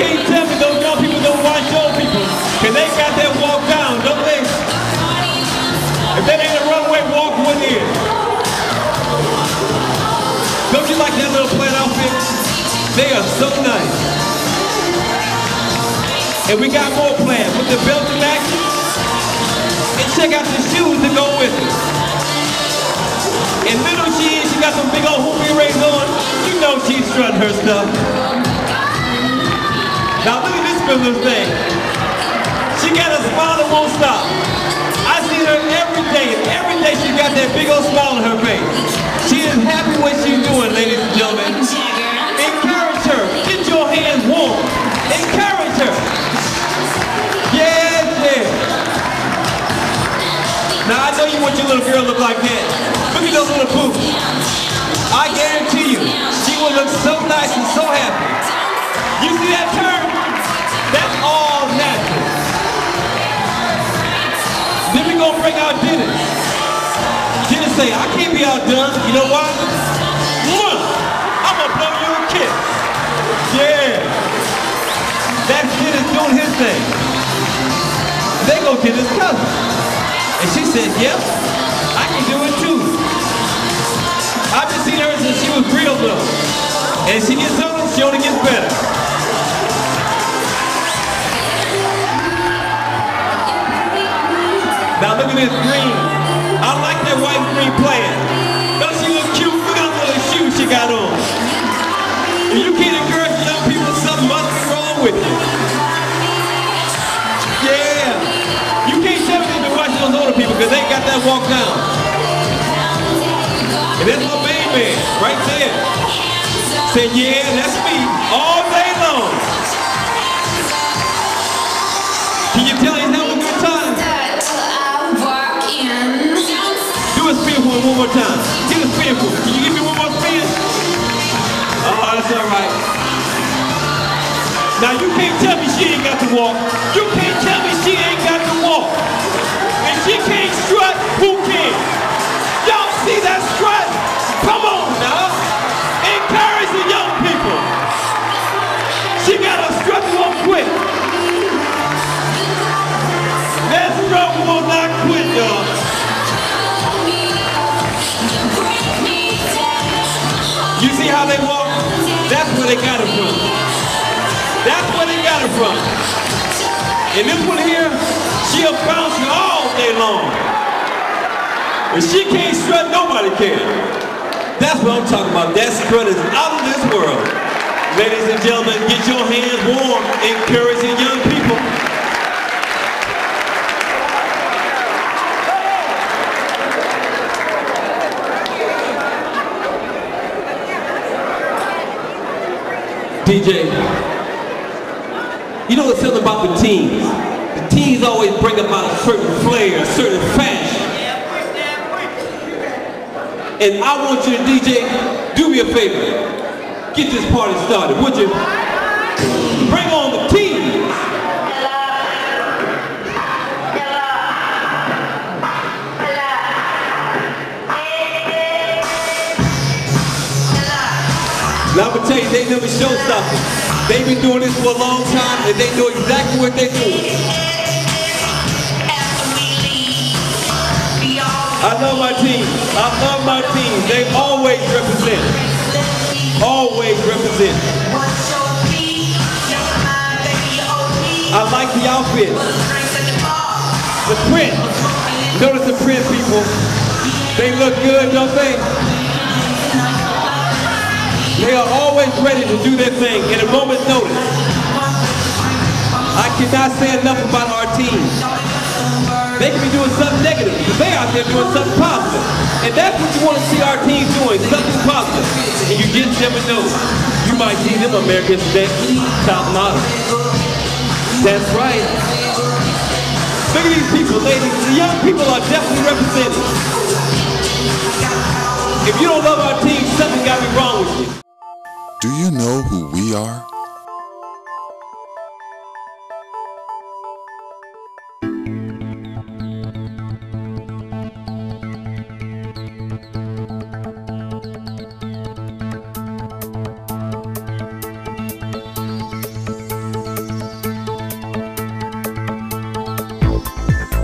Can't tell me those young people don't watch old people, cause they got that walk down, don't they? If that ain't a runway walk, what is? Don't you like that little plaid outfit? They are so nice. And we got more planned with the belt and action. And check out the shoes that go with it. And little she is, she got some big old hoopy rings on. You know she's strutting her stuff. Now look at this little thing. She got a smile that won't stop. I see her every day, every day she got that big old smile on her face. She is happy what she's doing, ladies and gentlemen. Encourage her. Get your hands warm. Encourage her. Yes, yes. Now I know you want your little girl to look like that. Say, I can't be outdone. You know why? Mwah! I'm gonna blow you a kiss. Yeah. That kid is doing his thing. They go his cousin. And she said, yep, I can do it too. I've been seeing her since she was real little. And she gets older, she only gets better. Now look at this green. I like that white green playing. Don't she look cute? Look at those little shoes she got on. If you can't encourage young people, something must be wrong with you. Yeah. You can't tell me been watching those older people because they got that walk down. And that's my man, right there. Said, yeah, that's me, all day long. Can you tell Him. Can you give me one more spin? Oh, that's all right. Now you can't tell me she ain't got to walk. You can't tell me she ain't got to walk. And she can't strut, who can? How they walk? That's where they got it from. That's where they got it from. And this one here, she'll bounce you all day long. If she can't strut, nobody can. That's what I'm talking about. That strut is out of this world. Ladies and gentlemen, get your hands warm, encouraging young people. DJ, you know what's something about the teens? The teens always bring about a certain flair, a certain fashion. And I want you to, DJ, do me a favor. Get this party started, would you? Bring on the teens. Now I'm gonna tell you, they never showstoppers. They've been doing this for a long time and they know exactly what they're doing. I love my team. I love my team. They always represent. Always represent. I like the outfit. The print. Notice the print, people. They look good, don't they? They are always ready to do their thing in a moment's notice. I cannot say enough about our team. They can be doing something negative, but they out there doing something positive. And that's what you want to see our team doing, something positive. And you just never know. You might see them America's Next top model. That's right. Look at these people, ladies. The young people are definitely represented. If you don't love our team, something got to be wrong with you. Do you know who we are?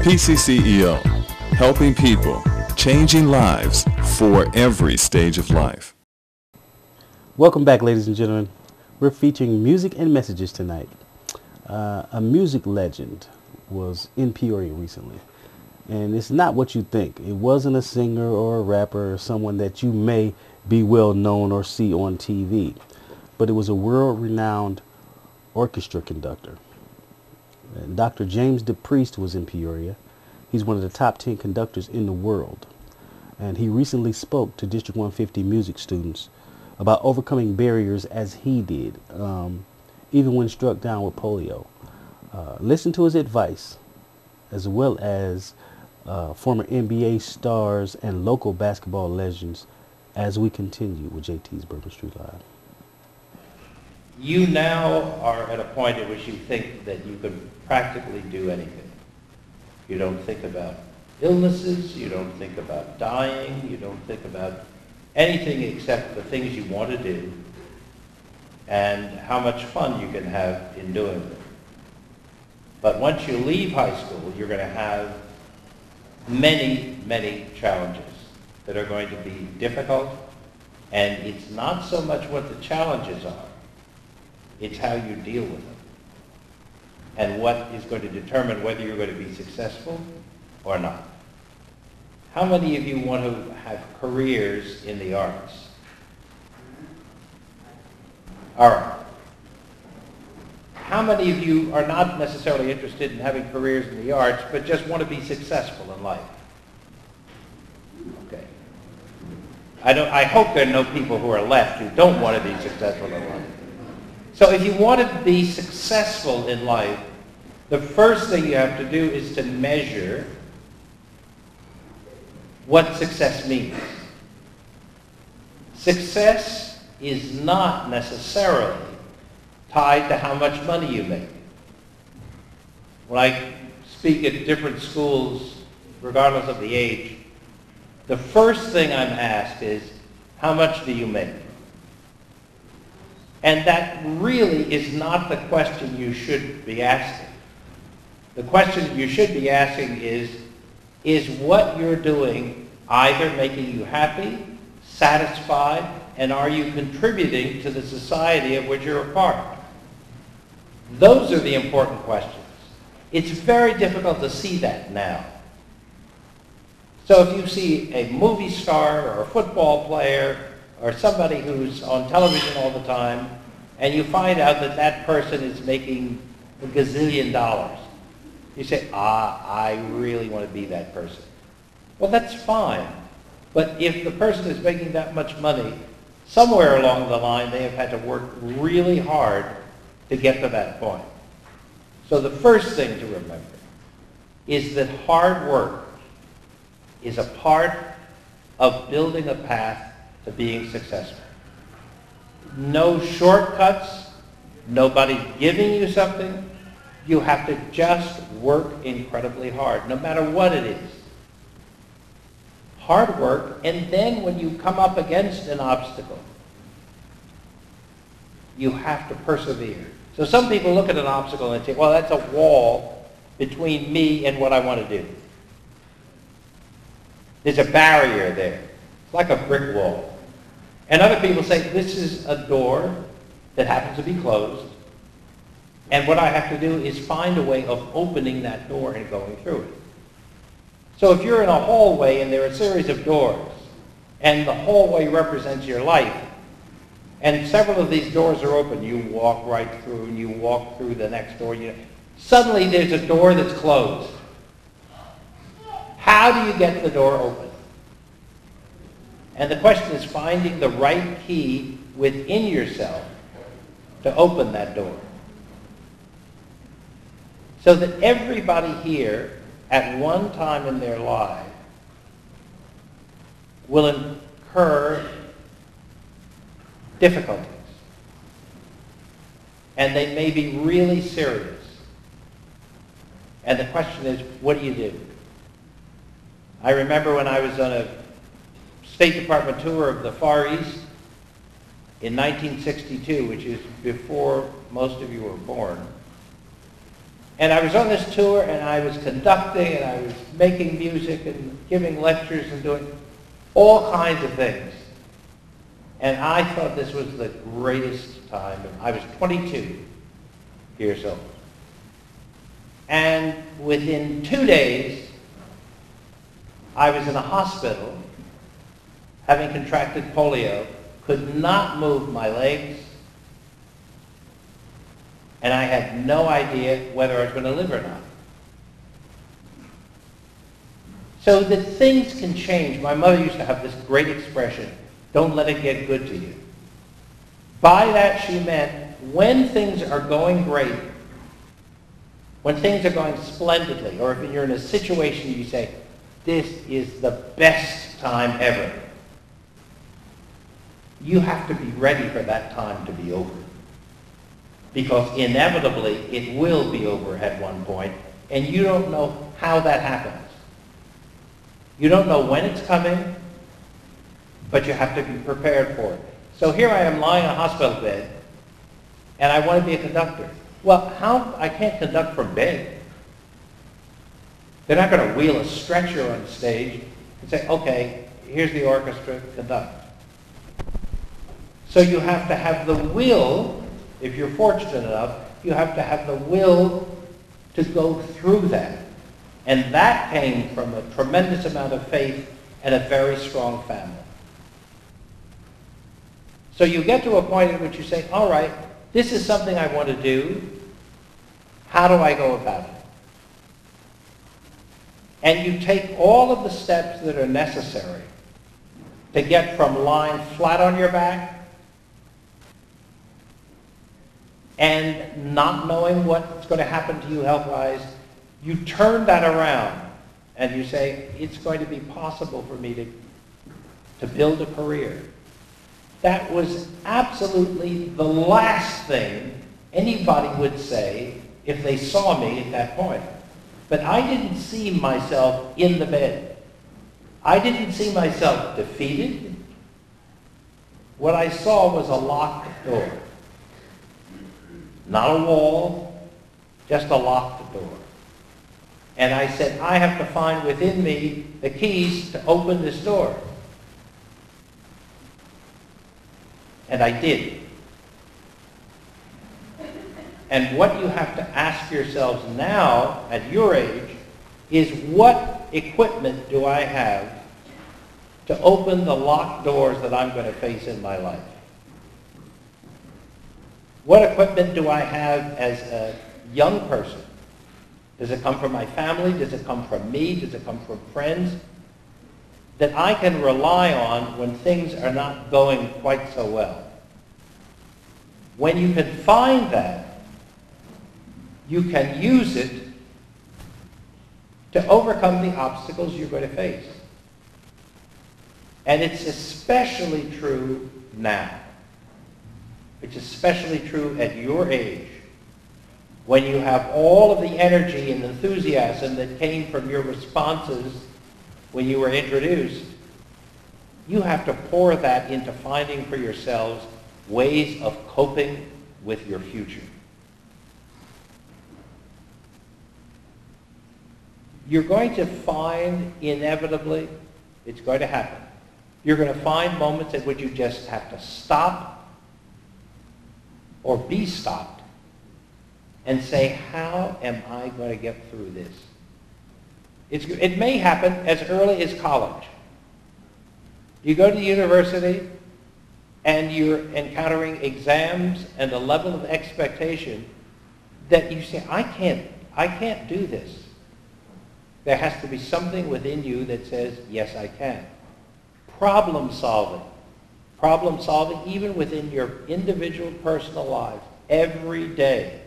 PCCEO, helping people, changing lives for every stage of life. Welcome back, ladies and gentlemen. We're featuring music and messages tonight. Uh, a music legend was in Peoria recently. And it's not what you think. It wasn't a singer or a rapper or someone that you may be well known or see on TV. But it was a world-renowned orchestra conductor. And Dr. James DePreist was in Peoria. He's one of the top 10 conductors in the world. And he recently spoke to District 150 music students about overcoming barriers as he did, um, even when struck down with polio. Uh, listen to his advice, as well as uh, former NBA stars and local basketball legends as we continue with JT's Bourbon Street Live you now are at a point at which you think that you can practically do anything. You don't think about illnesses, you don't think about dying, you don't think about anything except the things you want to do and how much fun you can have in doing them. But once you leave high school, you're going to have many, many challenges that are going to be difficult, and it's not so much what the challenges are, it's how you deal with them. And what is going to determine whether you're going to be successful or not. How many of you want to have careers in the arts? All right. How many of you are not necessarily interested in having careers in the arts, but just want to be successful in life? Okay. I, don't, I hope there are no people who are left who don't want to be successful in life. So if you want to be successful in life, the first thing you have to do is to measure what success means. Success is not necessarily tied to how much money you make. When I speak at different schools, regardless of the age, the first thing I'm asked is, how much do you make? And that really is not the question you should be asking. The question you should be asking is, is what you're doing either making you happy, satisfied, and are you contributing to the society of which you're a part? Those are the important questions. It's very difficult to see that now. So if you see a movie star or a football player or somebody who's on television all the time, and you find out that that person is making a gazillion dollars. You say, ah, I really want to be that person. Well, that's fine. But if the person is making that much money, somewhere along the line they have had to work really hard to get to that point. So the first thing to remember is that hard work is a part of building a path to being successful. No shortcuts, nobody giving you something. You have to just work incredibly hard, no matter what it is. Hard work, and then when you come up against an obstacle, you have to persevere. So some people look at an obstacle and say, well, that's a wall between me and what I want to do. There's a barrier there. It's like a brick wall. And other people say, this is a door that happens to be closed. And what I have to do is find a way of opening that door and going through it. So if you're in a hallway and there are a series of doors, and the hallway represents your life, and several of these doors are open, you walk right through and you walk through the next door. You, suddenly there's a door that's closed. How do you get the door open? And the question is finding the right key within yourself to open that door. So that everybody here at one time in their life will incur difficulties. And they may be really serious. And the question is, what do you do? I remember when I was on a State Department tour of the Far East in 1962, which is before most of you were born. And I was on this tour and I was conducting and I was making music and giving lectures and doing all kinds of things. And I thought this was the greatest time. I was 22 years old. And within two days, I was in a hospital having contracted polio, could not move my legs, and I had no idea whether I was going to live or not. So that things can change. My mother used to have this great expression, don't let it get good to you. By that she meant when things are going great, when things are going splendidly, or if you're in a situation you say, this is the best time ever, you have to be ready for that time to be over because inevitably it will be over at one point, and you don't know how that happens. You don't know when it's coming, but you have to be prepared for it. So here I am lying in a hospital bed, and I want to be a conductor. Well, how I can't conduct from bed. They're not going to wheel a stretcher on stage and say, okay, here's the orchestra, conduct. So you have to have the will if you're fortunate enough, you have to have the will to go through that. And that came from a tremendous amount of faith and a very strong family. So you get to a point at which you say, all right, this is something I want to do. How do I go about it? And you take all of the steps that are necessary to get from lying flat on your back and not knowing what's going to happen to you health-wise, you turn that around and you say, it's going to be possible for me to, to build a career. That was absolutely the last thing anybody would say if they saw me at that point. But I didn't see myself in the bed. I didn't see myself defeated. What I saw was a locked door. Not a wall, just a locked door. And I said, I have to find within me the keys to open this door. And I did. And what you have to ask yourselves now, at your age, is what equipment do I have to open the locked doors that I'm going to face in my life? What equipment do I have as a young person? Does it come from my family? Does it come from me? Does it come from friends? That I can rely on when things are not going quite so well. When you can find that, you can use it to overcome the obstacles you're going to face. And it's especially true now. It's especially true at your age when you have all of the energy and enthusiasm that came from your responses when you were introduced. You have to pour that into finding for yourselves ways of coping with your future. You're going to find inevitably, it's going to happen. You're going to find moments at which you just have to stop or be stopped and say, how am I going to get through this? It's, it may happen as early as college. You go to university and you're encountering exams and a level of expectation that you say, I can't, I can't do this. There has to be something within you that says, yes, I can. Problem solving problem solving, even within your individual personal life, every day.